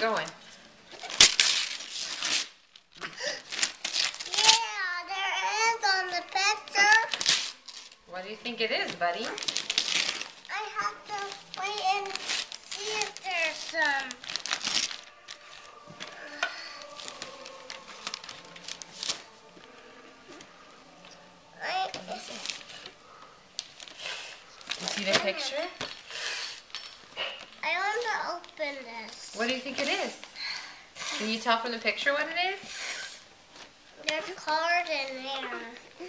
Going. Yeah, there is on the picture. What do you think it is, buddy? I have to wait and see if there's some. You see the picture? I open this. What do you think it is? Can you tell from the picture what it is? There's a card in there.